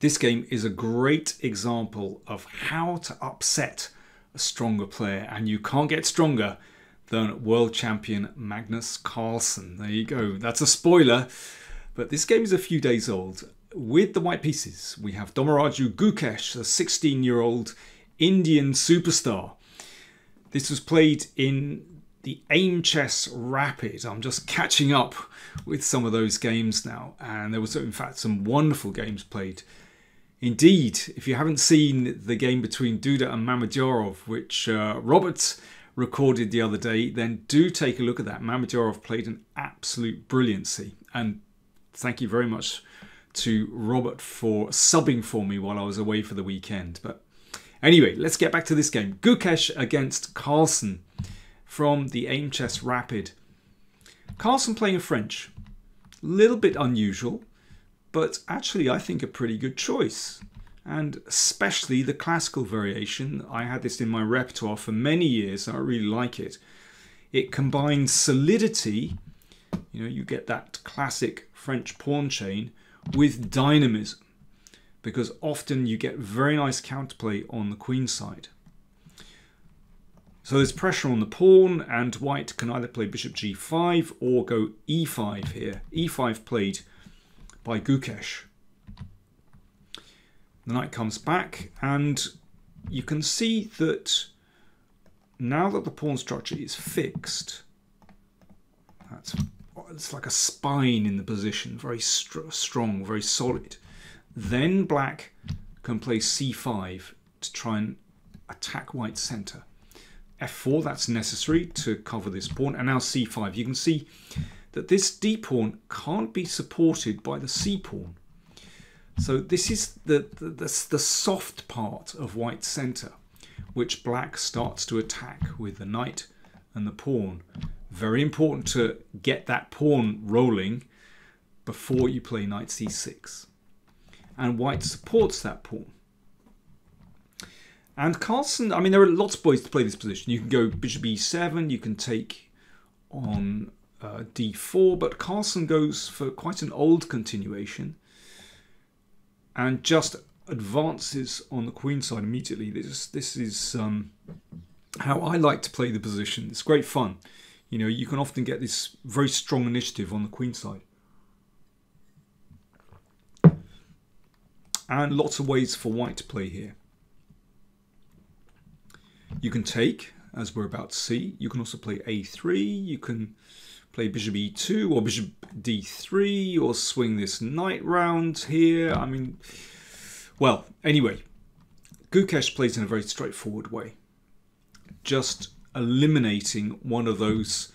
This game is a great example of how to upset a stronger player, and you can't get stronger than world champion Magnus Carlsen. There you go. That's a spoiler, but this game is a few days old. With the white pieces, we have Dommaraju Gukesh, a 16 year old Indian superstar. This was played in the Aimchess Rapid. I'm just catching up with some of those games now, and there was, in fact, some wonderful games played. Indeed, if you haven't seen the game between Duda and Mamedyarov, which uh, Robert recorded the other day, then do take a look at that. Mamedyarov played an absolute brilliancy, and thank you very much to Robert for subbing for me while I was away for the weekend. But anyway, let's get back to this game. Gukesh against Carlsen from the Aimchess Rapid. Carlsen playing a French. Little bit unusual, but actually I think a pretty good choice. And especially the classical variation. I had this in my repertoire for many years. I really like it. It combines solidity, you know, you get that classic French pawn chain, with dynamism because often you get very nice counterplay on the queen side. So there's pressure on the pawn and white can either play bishop g5 or go e5 here. e5 played by Gukesh. The knight comes back and you can see that now that the pawn structure is fixed, that's it's like a spine in the position, very st strong, very solid. Then black can play c5 to try and attack white's center. f4, that's necessary to cover this pawn. And now c5. You can see that this d pawn can't be supported by the c pawn. So this is the, the, the, the soft part of white's center, which black starts to attack with the knight and the pawn. Very important to get that pawn rolling before you play knight c6. And white supports that pawn. And Carlsen, I mean, there are lots of ways to play this position. You can go bishop e7, you can take on uh, d4, but Carlsen goes for quite an old continuation and just advances on the queen side immediately. This, this is um, how I like to play the position. It's great fun. You know, you can often get this very strong initiative on the queen side. And lots of ways for white to play here. You can take, as we're about to see. You can also play a3. You can play bishop e2 or bishop d3 or swing this knight round here. I mean, well, anyway, Gukesh plays in a very straightforward way. Just eliminating one of those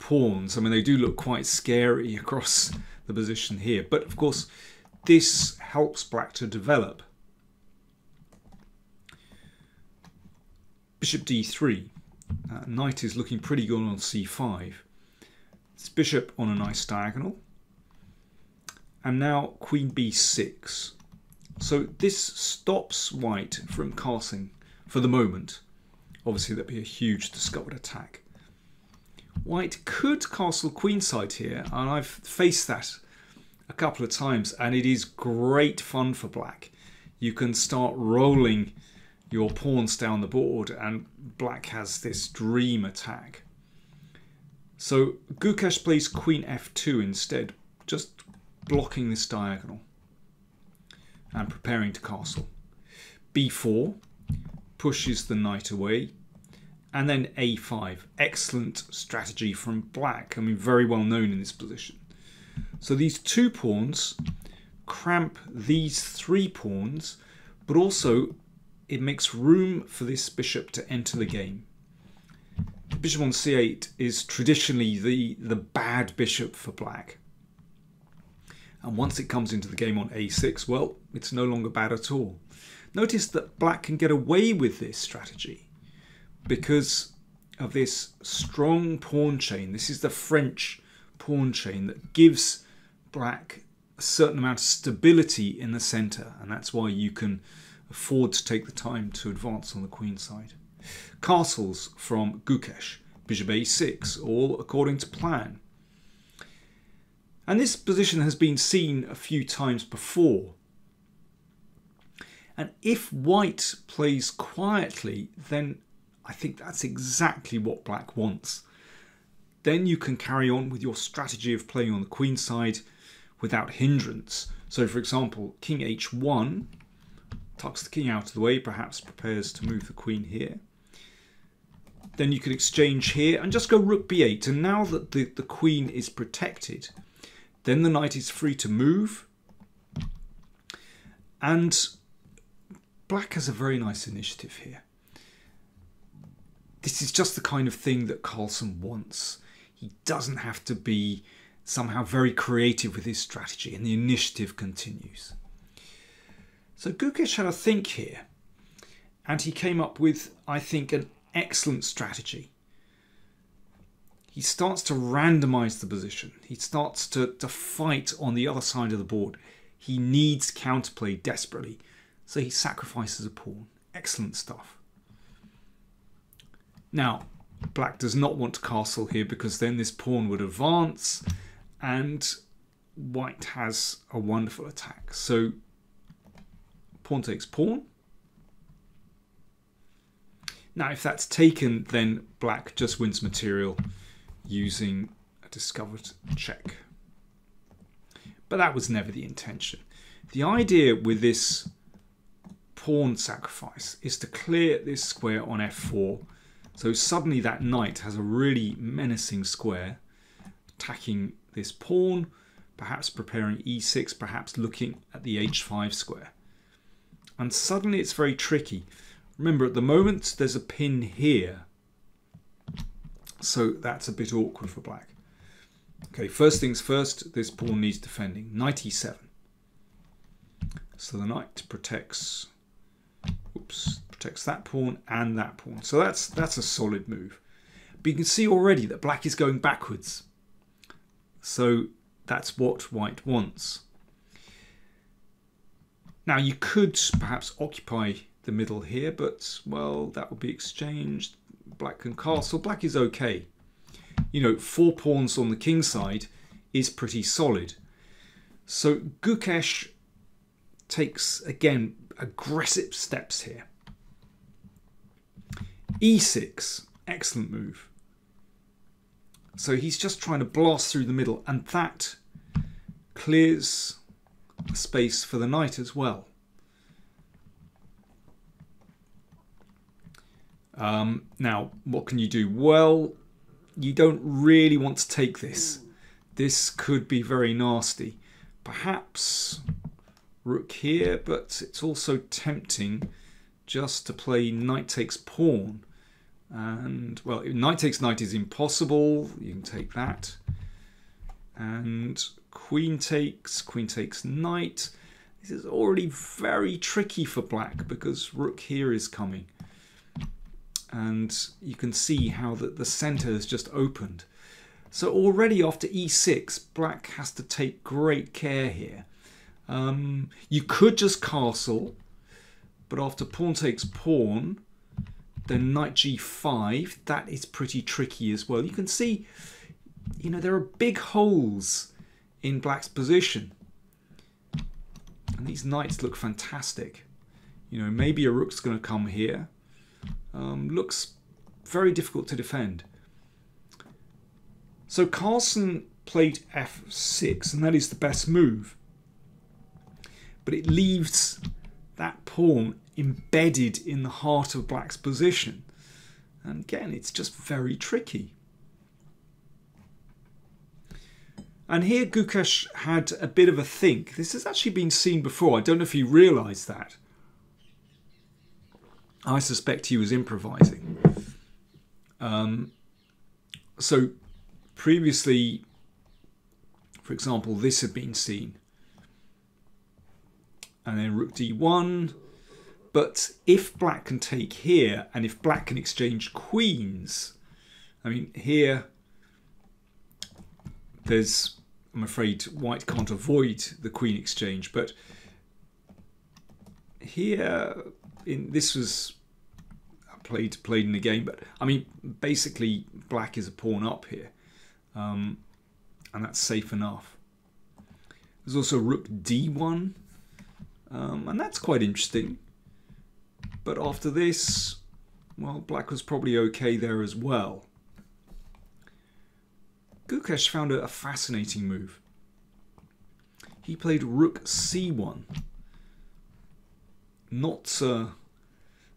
pawns. I mean, they do look quite scary across the position here. But of course, this helps black to develop. Bishop d3. Uh, knight is looking pretty good on c5. Bishop on a nice diagonal. And now queen b6. So this stops white from castling for the moment. Obviously, that'd be a huge discovered attack. White could castle queenside here, and I've faced that a couple of times, and it is great fun for black. You can start rolling your pawns down the board, and black has this dream attack. So Gukesh plays queen f2 instead, just blocking this diagonal and preparing to castle. b4 pushes the knight away. And then a5. Excellent strategy from black. I mean, very well known in this position. So these two pawns cramp these three pawns, but also it makes room for this bishop to enter the game. Bishop on c8 is traditionally the, the bad bishop for black. And once it comes into the game on a6, well, it's no longer bad at all. Notice that black can get away with this strategy because of this strong pawn chain. This is the French pawn chain that gives black a certain amount of stability in the center and that's why you can afford to take the time to advance on the queen side. Castles from Gukesh, bishop a6, all according to plan. And this position has been seen a few times before And if white plays quietly, then I think that's exactly what black wants. Then you can carry on with your strategy of playing on the queen side without hindrance. So for example, king h1 tucks the king out of the way, perhaps prepares to move the queen here. Then you can exchange here and just go rook b8. And now that the, the queen is protected, then the knight is free to move. And black has a very nice initiative here. This is just the kind of thing that Carlsen wants. He doesn't have to be somehow very creative with his strategy and the initiative continues. So Gukesh had a think here and he came up with, I think, an excellent strategy. He starts to randomize the position. He starts to, to fight on the other side of the board. He needs counterplay desperately. So he sacrifices a pawn. Excellent stuff. Now, black does not want to castle here because then this pawn would advance and white has a wonderful attack. So pawn takes pawn. Now, if that's taken, then black just wins material using a discovered check. But that was never the intention. The idea with this pawn sacrifice is to clear this square on f4. So suddenly that knight has a really menacing square attacking this pawn, perhaps preparing e6, perhaps looking at the h5 square. And suddenly it's very tricky. Remember, at the moment, there's a pin here. So that's a bit awkward for black. Okay, first things first, this pawn needs defending. Knight e7. So the knight protects, oops, protects that pawn and that pawn. So that's that's a solid move. But you can see already that black is going backwards. So that's what white wants. Now you could perhaps occupy the middle here, but well, that would be exchanged. Black can castle. Black is okay. You know, four pawns on the king side is pretty solid. So Gukesh takes, again, aggressive steps here. e6, excellent move. So he's just trying to blast through the middle, and that clears space for the knight as well. Um, now, what can you do? Well, you don't really want to take this. This could be very nasty. Perhaps rook here, but it's also tempting just to play knight takes pawn. And, well, knight takes knight is impossible. You can take that. And queen takes, queen takes knight. This is already very tricky for black because rook here is coming and you can see how the, the center has just opened. So already after e6, black has to take great care here. Um, you could just castle, but after pawn takes pawn, then knight g5, that is pretty tricky as well. You can see, you know, there are big holes in black's position. And these knights look fantastic. You know, maybe a rook's going to come here um, looks very difficult to defend. So Carlsen played f6, and that is the best move. But it leaves that pawn embedded in the heart of black's position. And again, it's just very tricky. And here Gukesh had a bit of a think. This has actually been seen before. I don't know if he realised that. I suspect he was improvising. Um, so previously, for example, this had been seen. And then rook d1. But if black can take here, and if black can exchange queens, I mean, here, there's, I'm afraid, white can't avoid the queen exchange, but here in this was played played in the game, but I mean basically black is a pawn up here, um, and that's safe enough. There's also rook d1, um, and that's quite interesting. But after this, well, black was probably okay there as well. Gukesh found a, a fascinating move. He played rook c1. Not, uh,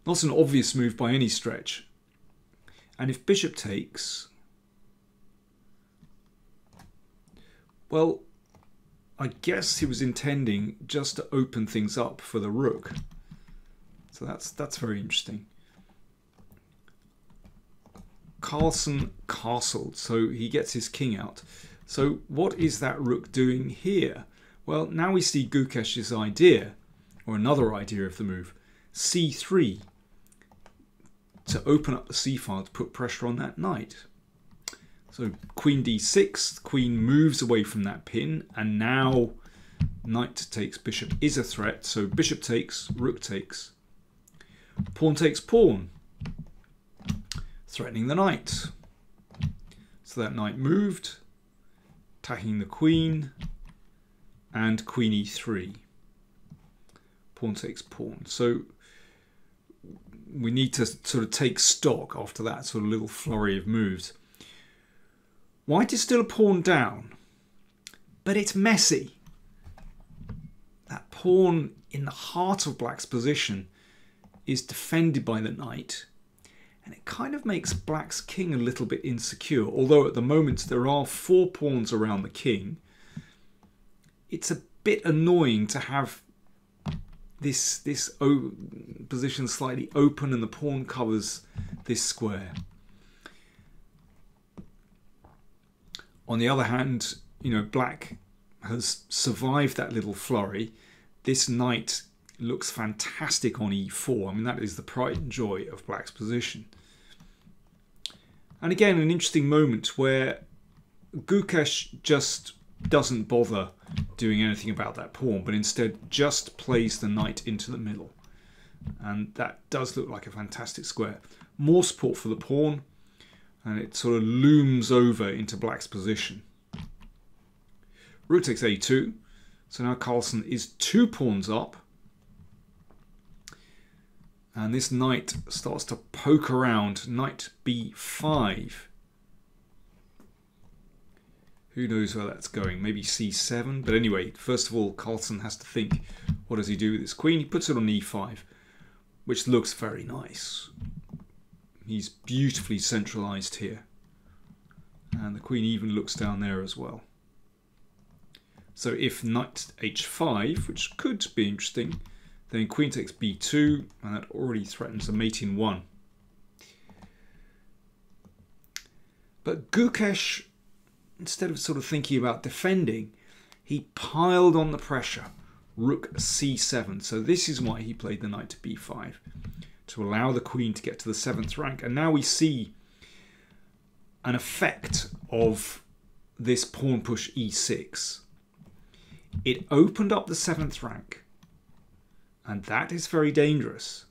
not an obvious move by any stretch. And if bishop takes, well, I guess he was intending just to open things up for the rook. So that's that's very interesting. Carlsen castled, so he gets his king out. So what is that rook doing here? Well, now we see Gukesh's idea, or another idea of the move, c3, to open up the c file to put pressure on that knight. So queen d6, queen moves away from that pin, and now knight takes bishop is a threat. So bishop takes, rook takes, pawn takes pawn, threatening the knight. So that knight moved, attacking the queen, and queen e3. Takes pawn. So we need to sort of take stock after that sort of little flurry of moves. White is still a pawn down, but it's messy. That pawn in the heart of black's position is defended by the knight, and it kind of makes black's king a little bit insecure. Although at the moment there are four pawns around the king, it's a bit annoying to have this this position slightly open and the pawn covers this square. On the other hand, you know, black has survived that little flurry. This knight looks fantastic on e4. I mean, that is the pride and joy of black's position. And again, an interesting moment where Gukesh just doesn't bother doing anything about that pawn, but instead just plays the knight into the middle. And that does look like a fantastic square. More support for the pawn, and it sort of looms over into black's position. Rook takes a2, so now Carlsen is two pawns up, and this knight starts to poke around, knight b5. Who knows where that's going? Maybe c7. But anyway, first of all, Carlsen has to think, what does he do with his queen? He puts it on e5, which looks very nice. He's beautifully centralized here. And the queen even looks down there as well. So if knight h5, which could be interesting, then queen takes b2, and that already threatens a mate in 1. But Gukesh, instead of sort of thinking about defending, he piled on the pressure. Rook c7. So this is why he played the knight to b5 to allow the queen to get to the seventh rank. And now we see an effect of this pawn push e6. It opened up the seventh rank, and that is very dangerous.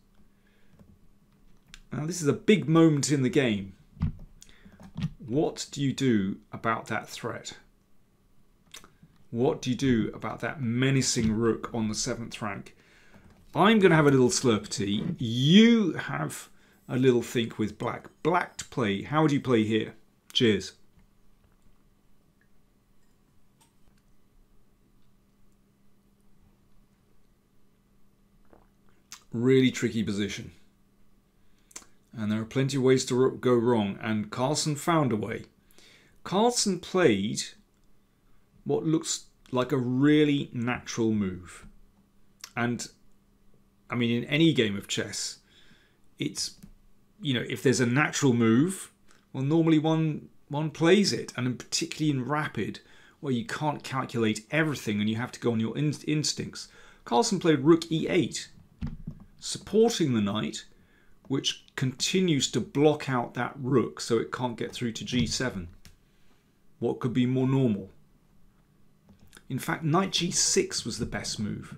Now, this is a big moment in the game. What do you do about that threat? What do you do about that menacing rook on the seventh rank? I'm going to have a little slurp tea. You have a little think with black. Black to play. How would you play here? Cheers. Really tricky position. And there are plenty of ways to go wrong. And Carlsen found a way. Carlsen played what looks like a really natural move. And I mean, in any game of chess, it's you know if there's a natural move, well, normally one one plays it, and particularly in rapid, where you can't calculate everything and you have to go on your in instincts. Carlsen played Rook e8, supporting the knight, which continues to block out that rook so it can't get through to g7. What could be more normal? In fact, knight g6 was the best move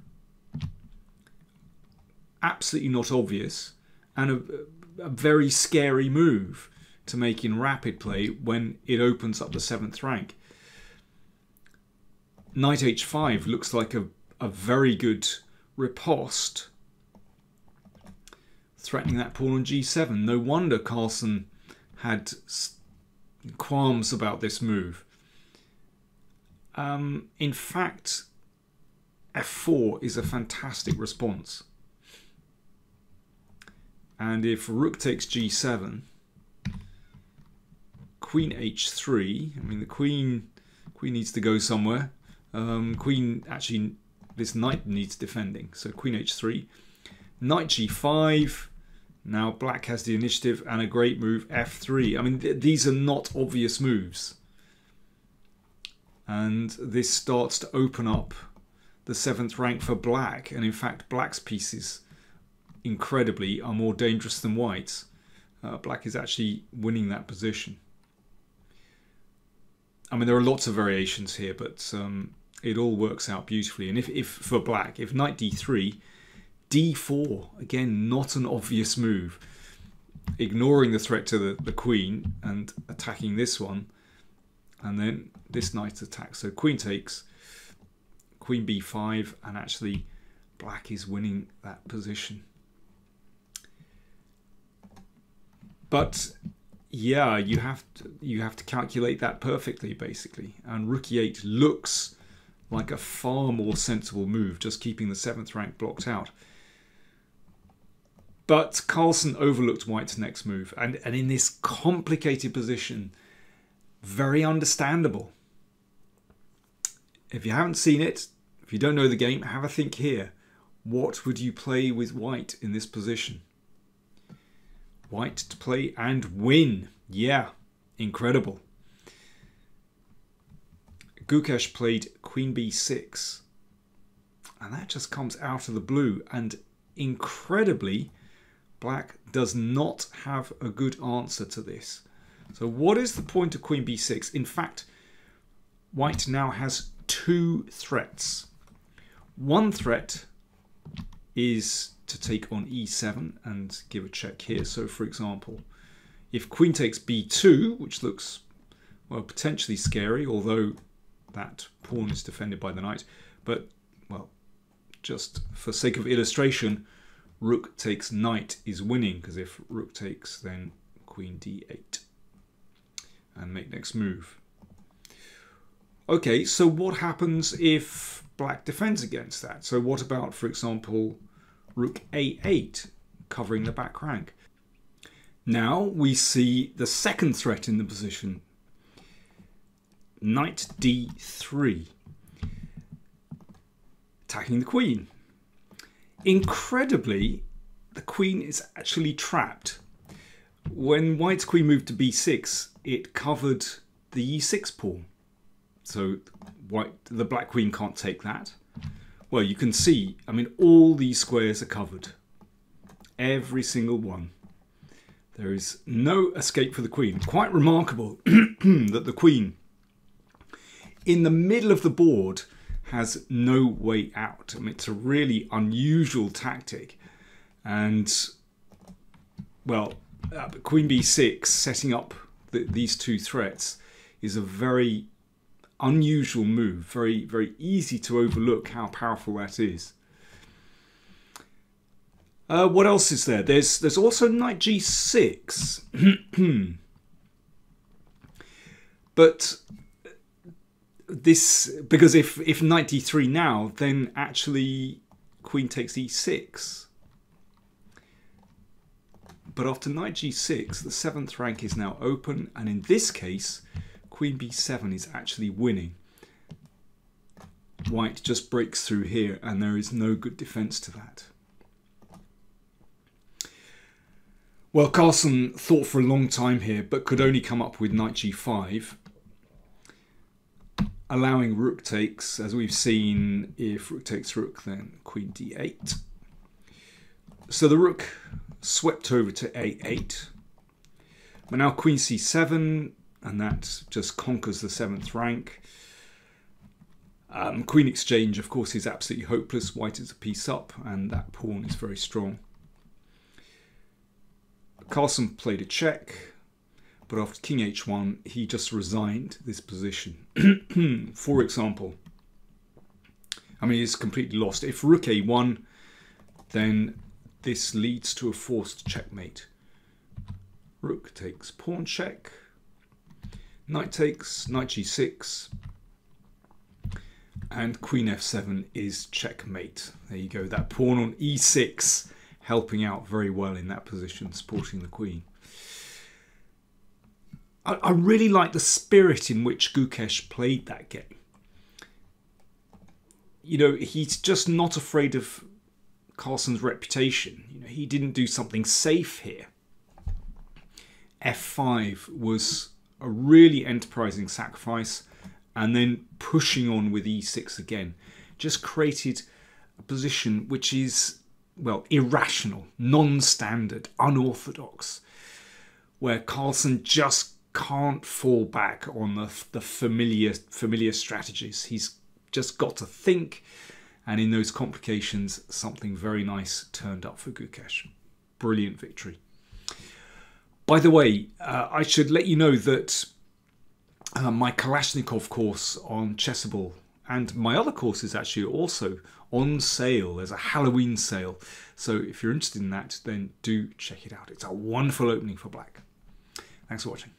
absolutely not obvious and a, a very scary move to make in rapid play when it opens up the seventh rank. Knight h5 looks like a, a very good riposte, threatening that pawn on g7. No wonder Carlsen had qualms about this move. Um, in fact, f4 is a fantastic response. And if rook takes g7, queen h3, I mean the queen queen needs to go somewhere. Um, queen actually this knight needs defending. So queen h3, knight g5. Now black has the initiative and a great move f3. I mean th these are not obvious moves. And this starts to open up the seventh rank for black. And in fact black's pieces incredibly are more dangerous than white's. Uh, black is actually winning that position. I mean, there are lots of variations here, but um, it all works out beautifully. And if, if for black, if knight d3, d4, again, not an obvious move. Ignoring the threat to the, the queen and attacking this one. And then this knight attacks. So queen takes, queen b5, and actually black is winning that position. But yeah, you have to, you have to calculate that perfectly, basically. And rook e8 looks like a far more sensible move, just keeping the seventh rank blocked out. But Carlsen overlooked White's next move, and, and in this complicated position, very understandable. If you haven't seen it, if you don't know the game, have a think here. What would you play with White in this position? White to play and win. Yeah, incredible. Gukesh played queen b6. And that just comes out of the blue. And incredibly, black does not have a good answer to this. So what is the point of queen b6? In fact, white now has two threats. One threat is to take on e7 and give a check here. So for example, if queen takes b2, which looks well potentially scary, although that pawn is defended by the knight, but well, just for sake of illustration, rook takes knight is winning because if rook takes then queen d8 and make next move. Okay, so what happens if black defends against that? So what about, for example, rook a8, covering the back rank. Now we see the second threat in the position, knight d3, attacking the queen. Incredibly, the queen is actually trapped. When white's queen moved to b6, it covered the e6 pawn. So white, the black queen can't take that. Well, you can see, I mean, all these squares are covered. Every single one. There is no escape for the queen. Quite remarkable that the queen, in the middle of the board, has no way out. I mean, it's a really unusual tactic. And, well, uh, queen b6, setting up the, these two threats, is a very unusual move, very, very easy to overlook how powerful that is. Uh, what else is there? There's there's also knight g6. but this because if if knight d3 now, then actually queen takes e6. But after knight g6, the seventh rank is now open, and in this case, queen b7 is actually winning. White just breaks through here and there is no good defense to that. Well, Carlsen thought for a long time here, but could only come up with knight g5, allowing rook takes, as we've seen, if rook takes rook, then queen d8. So the rook swept over to a8. But now queen c7, and that just conquers the seventh rank. Um, Queen Exchange, of course, is absolutely hopeless. White is a piece up, and that pawn is very strong. Carlsen played a check, but after King h1, he just resigned this position. For example, I mean, it's completely lost. If Rook a1, then this leads to a forced checkmate. Rook takes pawn check. Knight takes, knight g6. And queen f7 is checkmate. There you go. That pawn on e6 helping out very well in that position, supporting the queen. I, I really like the spirit in which Gukesh played that game. You know, he's just not afraid of Carlsen's reputation. You know, he didn't do something safe here. F5 was a really enterprising sacrifice, and then pushing on with E6 again just created a position which is well, irrational, non standard, unorthodox, where Carlsen just can't fall back on the, the familiar, familiar strategies. He's just got to think, and in those complications, something very nice turned up for Gukesh. Brilliant victory. By the way, uh, I should let you know that uh, my Kalashnikov course on Chessable and my other courses actually also on sale. There's a Halloween sale. So if you're interested in that, then do check it out. It's a wonderful opening for black. Thanks for watching.